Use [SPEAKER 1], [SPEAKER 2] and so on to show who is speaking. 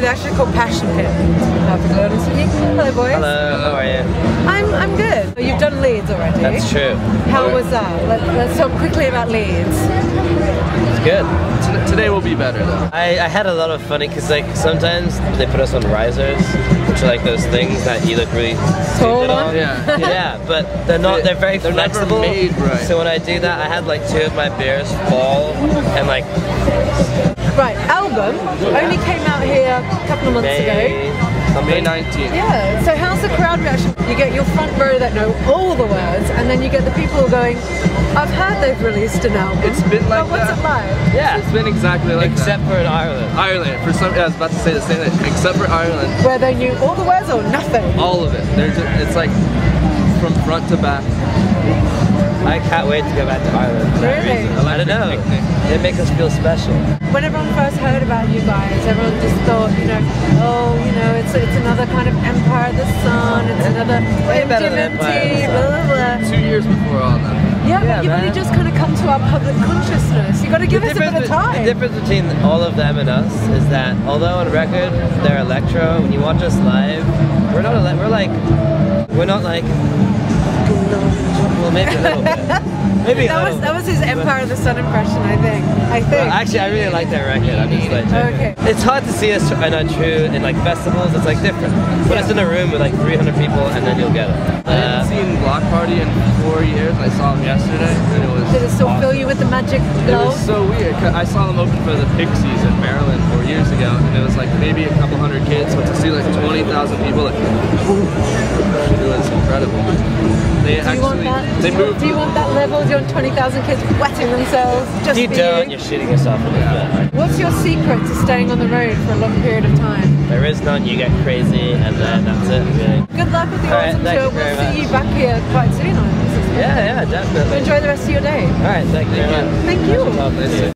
[SPEAKER 1] They're actually called Passion Pit. Hello, boys.
[SPEAKER 2] Hello, how are you?
[SPEAKER 1] I'm I'm good. You've done Leeds already.
[SPEAKER 2] That's true.
[SPEAKER 1] How was that? Let, let's talk quickly about Leeds.
[SPEAKER 2] It's good.
[SPEAKER 3] T- today will be better though.
[SPEAKER 2] I, I had a lot of funny because like sometimes they put us on risers, which are like those things that you look really
[SPEAKER 1] Tall
[SPEAKER 2] on.
[SPEAKER 3] Yeah.
[SPEAKER 2] yeah, but they're not. They're very
[SPEAKER 3] They're never
[SPEAKER 2] flexible.
[SPEAKER 3] made right.
[SPEAKER 2] So when I do that, I had like two of my beers fall and like
[SPEAKER 1] Right, album only came out here a couple of months ago.
[SPEAKER 2] May
[SPEAKER 3] May 19th.
[SPEAKER 1] Yeah. So how's the crowd reaction? You get your front row that know all the words, and then you get the people going, "I've heard they've released an album."
[SPEAKER 3] It's been like
[SPEAKER 1] but what's
[SPEAKER 3] that.
[SPEAKER 1] it like?
[SPEAKER 2] Yeah,
[SPEAKER 3] It's been exactly like
[SPEAKER 2] except
[SPEAKER 3] that.
[SPEAKER 2] for in Ireland.
[SPEAKER 3] Ireland. For some, yeah, I was about to say the same thing. Except for Ireland,
[SPEAKER 1] Where they knew all the words or nothing.
[SPEAKER 3] all of it. There's, a, it's like from front to back.
[SPEAKER 2] I can't wait to go back to Ireland. for that
[SPEAKER 1] Really?
[SPEAKER 2] reason. I don't know.
[SPEAKER 3] Picnic.
[SPEAKER 2] They make us feel special.
[SPEAKER 1] When everyone first heard about you guys, everyone just thought, you know, oh, you know, it's it's another kind of Empire of the Sun, it's another
[SPEAKER 2] Way better than Empire of the Sun.
[SPEAKER 1] blah blah blah.
[SPEAKER 3] Two years before all that.
[SPEAKER 1] Yeah,
[SPEAKER 2] Yeah,
[SPEAKER 1] but you've
[SPEAKER 2] man.
[SPEAKER 1] only just kind of come to our public consciousness. You've got to give us a bit of time.
[SPEAKER 2] the difference between all of them and us is that although on record they're electro, when you watch us live, we're not. ele- We're like, we're not like. Well, maybe a little bit. Maybe a
[SPEAKER 1] That was
[SPEAKER 2] little
[SPEAKER 1] that was his Empire of the Sun impression, I think. I think.
[SPEAKER 2] Well, actually, I really like that record. I'm just like,
[SPEAKER 1] Okay.
[SPEAKER 2] it's hard to see us in a true in like festivals. It's like different. Put us in a room with like 300 people, and then you'll get it.
[SPEAKER 3] I
[SPEAKER 2] Uh,
[SPEAKER 3] hadn't seen Bloc Party in four years. I saw them yesterday, and it was.
[SPEAKER 1] Did it still
[SPEAKER 3] awesome.
[SPEAKER 1] fill you with the magic
[SPEAKER 3] It was so weird. 'cause I saw them open for the Pixies in Maryland four years ago, and it was like maybe a couple hundred kids, but to see like 20,000 people, like, it was incredible. They
[SPEAKER 1] Do you want
[SPEAKER 3] actually,
[SPEAKER 1] that?
[SPEAKER 3] they
[SPEAKER 1] do, you, do you want that level? Do you want 20,000 kids wetting themselves just
[SPEAKER 2] you don't,
[SPEAKER 1] you?
[SPEAKER 2] you're shooting yourself in the foot.
[SPEAKER 1] What's your secret to staying on the road for a long period of time?
[SPEAKER 2] There is none. You get crazy, and then that's it. Really.
[SPEAKER 1] Good luck with the
[SPEAKER 2] All right,
[SPEAKER 1] autumn
[SPEAKER 2] thank
[SPEAKER 1] tour. We'll see you back here quite soon on this.
[SPEAKER 2] Yeah, yeah, definitely.
[SPEAKER 1] Enjoy the rest of your day.
[SPEAKER 2] All right, thank you very much.
[SPEAKER 1] Thank you.
[SPEAKER 2] Talk to you.